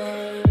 Watch